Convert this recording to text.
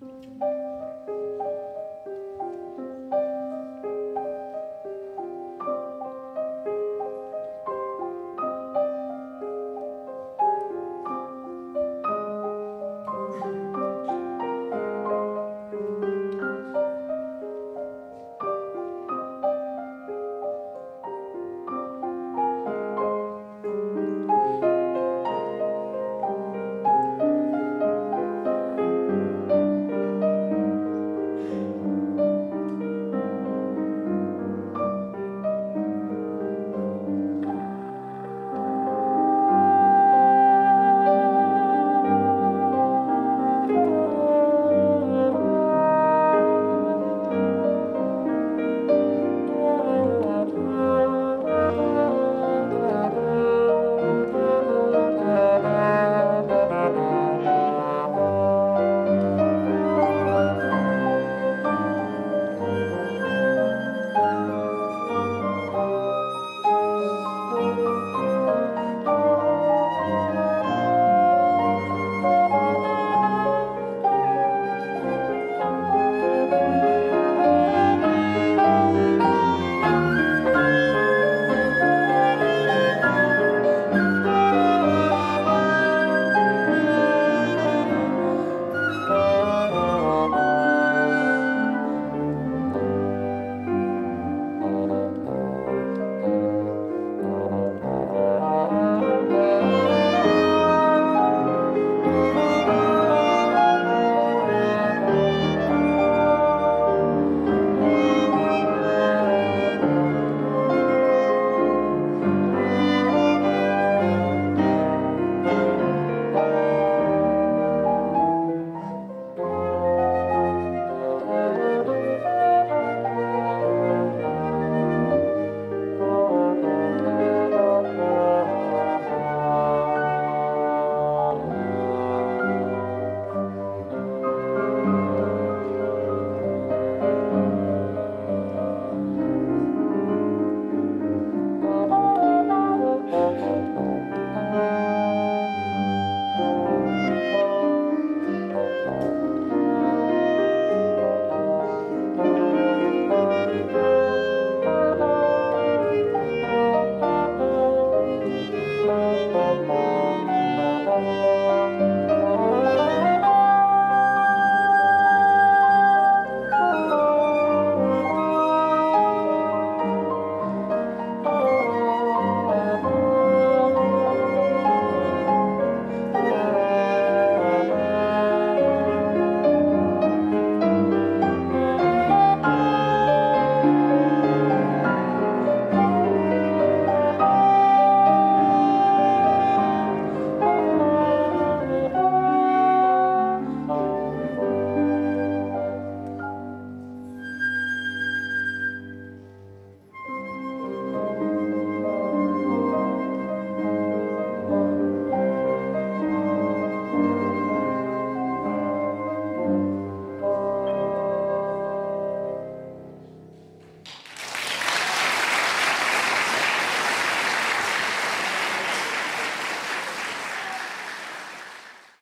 Música